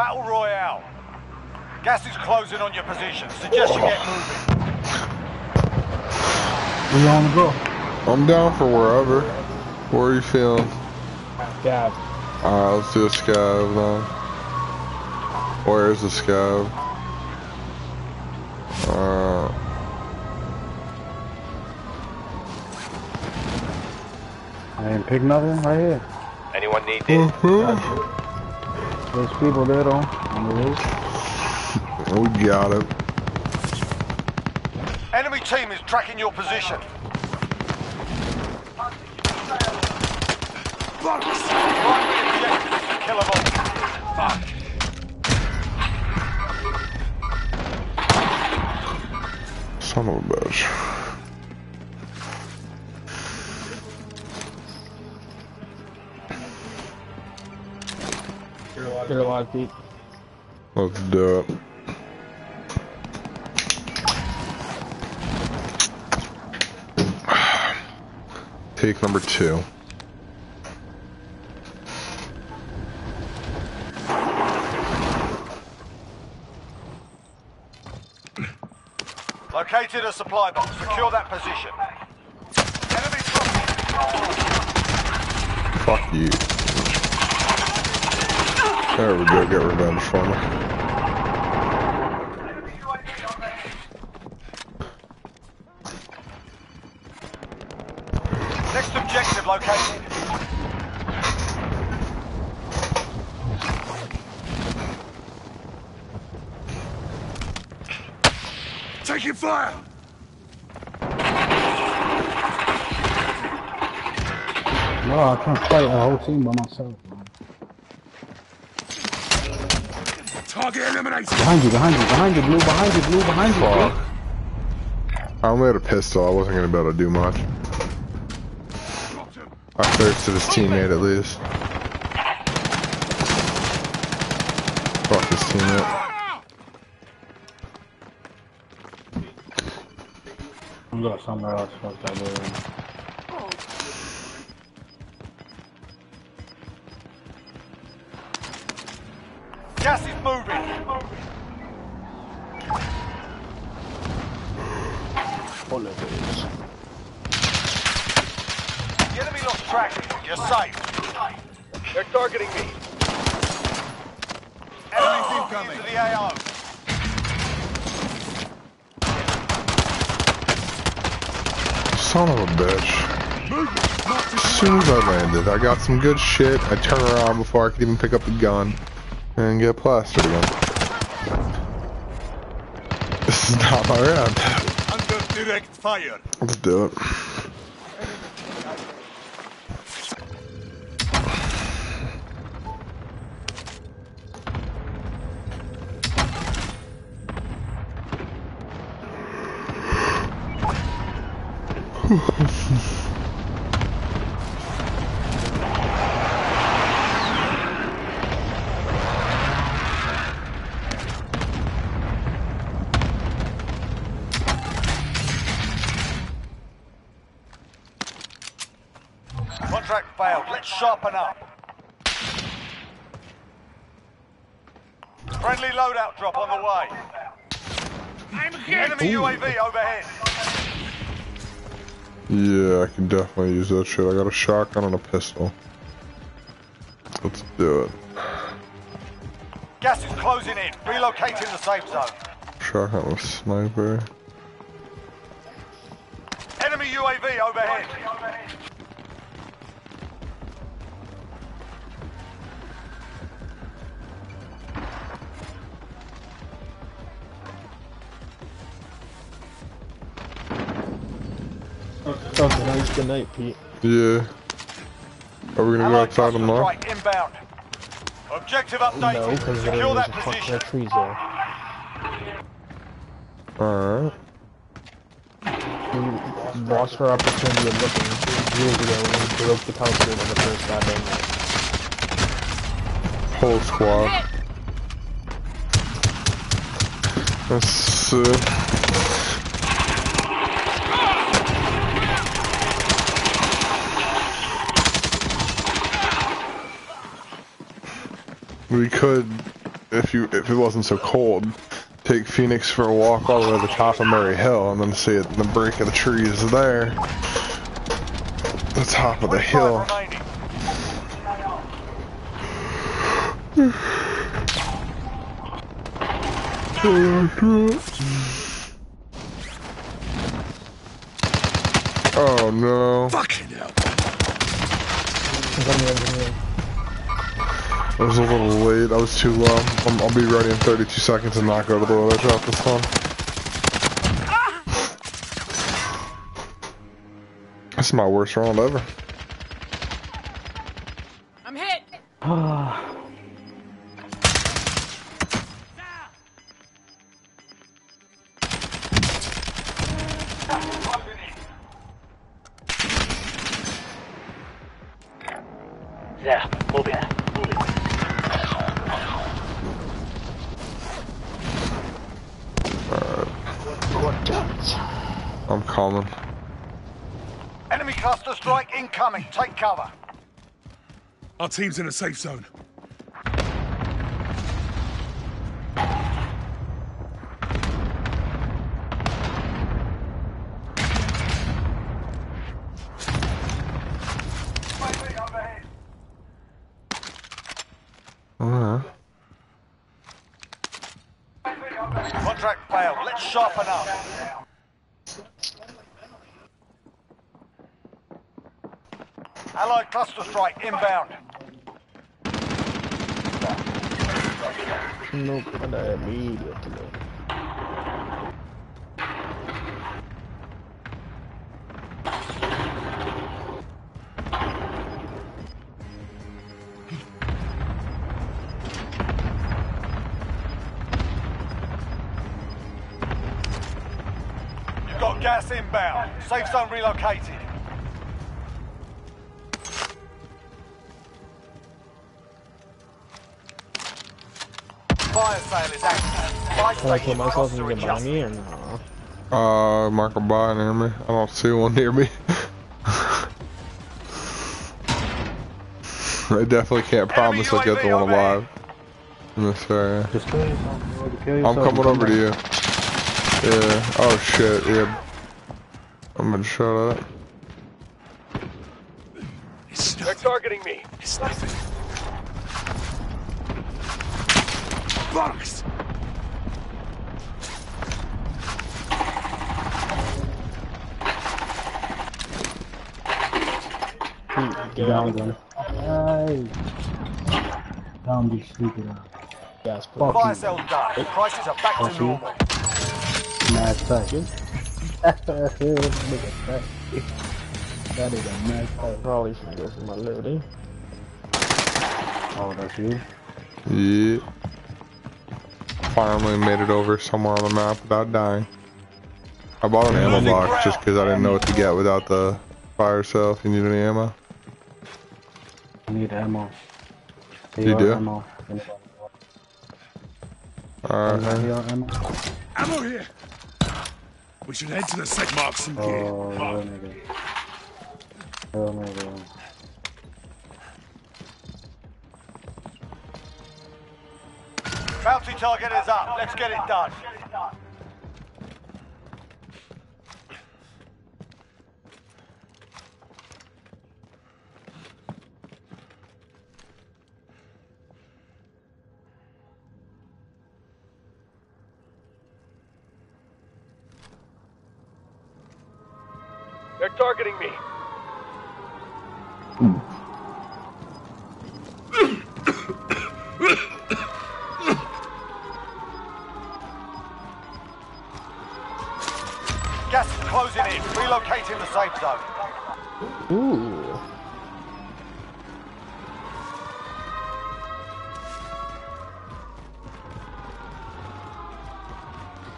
Battle Royale. Gas is closing on your position. Suggest you get moving. Where you want to go? I'm down for wherever. Where are you feeling? Gab. Alright, let's do a scav then. Where's the scav? Uh, I ain't pick nothing right here. Anyone need this? There's people there though, on the roof. we oh, got it. Enemy team is tracking your position. Primary objective kill them all. Fuck. Get a lot of feet. Let's do it. Take number two. Located a supply box. Secure that position. Enemy. Fuck you. There we go, get revenge for me. Next objective located. Taking fire! No, I can't fight a whole team by myself. Target eliminated! Behind you, behind you, behind you, blue, behind you, blue, behind you. Fuck. I only had a pistol, I wasn't gonna be able to do much. I thirsted his teammate at least. Fuck his teammate. I'm going somewhere else. Fuck that dude. Gas is moving. Holidays. The enemy lost track. You're safe. They're targeting me. Enemy team coming. Into the AO. Son of a bitch. As soon as I landed, I got some good shit. I turn around before I could even pick up the gun and get plastered again. This is not my round. Under direct fire. Let's do it. Contract failed. Let's sharpen up. Friendly loadout drop on the way. Enemy UAV overhead. Yeah, I can definitely use that shit. I got a shotgun and a pistol. Let's do it. Gas is closing in. Relocating the safe zone. Shotgun with sniper. Enemy UAV overhead. Okay, nice. Good night, Pete. Yeah. Are we gonna go outside cluster and look? strike inbound. Objective No, updated. because there Secure that a fuck position. that trees there. Alright. We lost our opportunity of looking years ago when we broke the concert on the first goddamn night. Whole squad. Let's uh, We could if you if it wasn't so cold, take Phoenix for a walk all the way to the top of Murray Hill and then see it the break of the trees there. The top of the hill. Oh no. Fucking hell. I was a little late. I was too low. I'm, I'll be ready in 32 seconds and not go to the village off this one. This is my worst round ever. I'm hit. Ah. I'm. Enemy cluster strike incoming. Take cover. Our team's in a safe zone. Alright. Uh-huh. Contract failed. Let's sharpen up. Allied cluster strike inbound. Nope, I died immediately. You've got gas inbound. Safe zone relocated. Fire sale is active. Buy Can I kill station myself costs and are get by adjusted. me or no? Uh, mark a buy near me. I don't see one near me. I definitely can't promise I'll get the one alive in this area. Just kill yourself, bro. Kill I'm coming over to you. Yeah. Oh shit. Yeah. I'm gonna shut up. They're targeting me. It's nothing. Bollocks! Get Down, out. bro. Down, be stupid. uh, Gas, Fuck Fire you. sale's done. Prices are back Thank to you. normal. Mad tight. Look at that. That is a mad tight. Probably should go for my liberty. Oh, that's you? Yeah. Finally made it over somewhere on the map without dying. I bought an ammo box just because I didn't know what to get without the fire sale. If you need any ammo, I need ammo. You do? Ammo. alright. AR ammo. Ammo here! We should head to the safe mark some gear. Oh, hell Bounty target is up. Let's get it done. They're targeting me.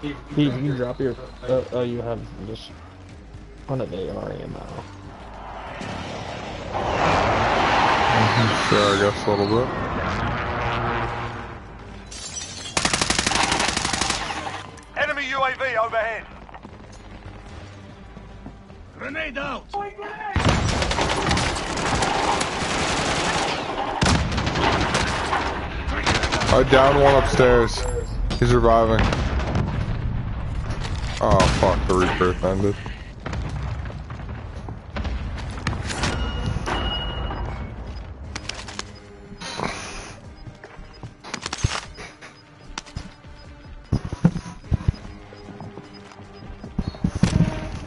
He, you drop your. Uh, oh, you have just one of the AR ammo. Sure, I guess a little bit. Enemy UAV overhead. Grenade out! Grenade! I downed one upstairs. He's reviving. Oh fuck, the rebirth ended.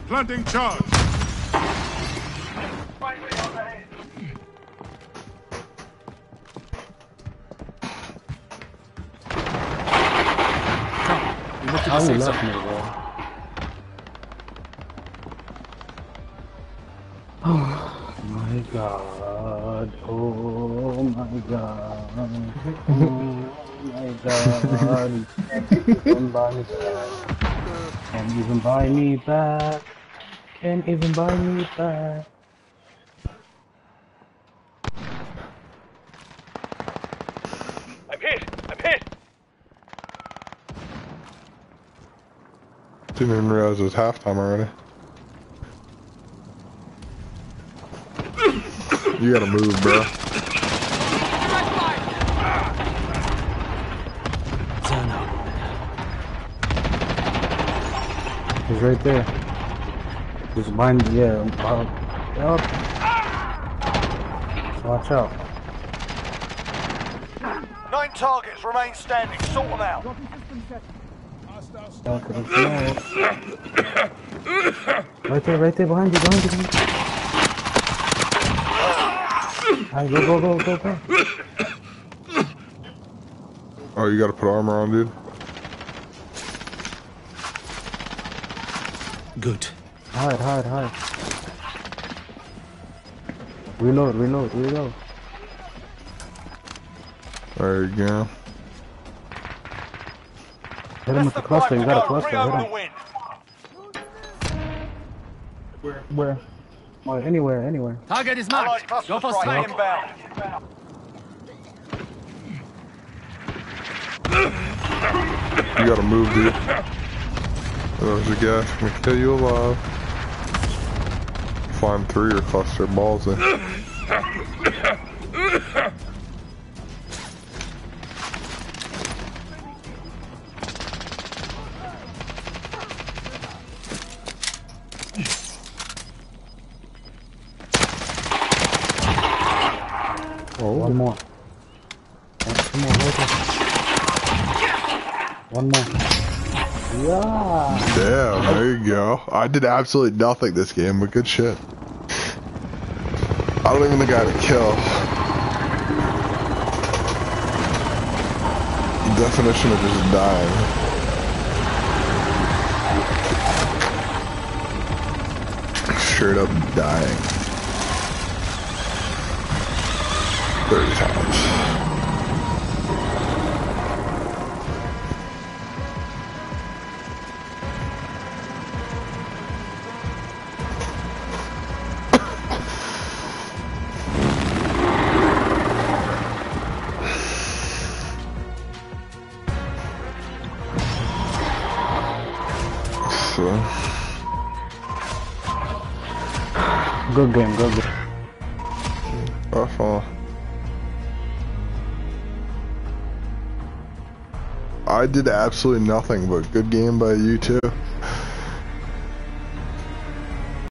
Planting charge. How you left me, bro? Oh my god. Oh my god. Oh my god. Can't even buy me back. Can't even buy me back. Can't even buy me back. I'm hit. I'm hit. Didn't even realize it was halftime already. You gotta move, bro. He's right there. He's behind, yeah. Uh, yup. Watch out. Nine targets remain standing. Sort them out. Out to the smoke. Right there, right there, behind you, behind you. Behind you. Alright, go, go, go, go, go. Oh, you gotta put armor on, dude. Good. Hide, hide, hide. Reload, reload, reload. There you go. Hit him with the cluster, you got a cluster, Bring hit him. win. Where? Oh, anywhere, anywhere. Target is Allied marked. cluster Go for strike strike. inbound. You gotta move, dude. There's a guy gonna kill you alive. Flying through your cluster balls in. More. More, right. One more. Yeah. Damn, there you go. I did absolutely nothing this game, but good shit. I don't even think I had a kill. The definition of just dying. Straight up dying. 30 times. Good game, good game. I did absolutely nothing, but good game by you too.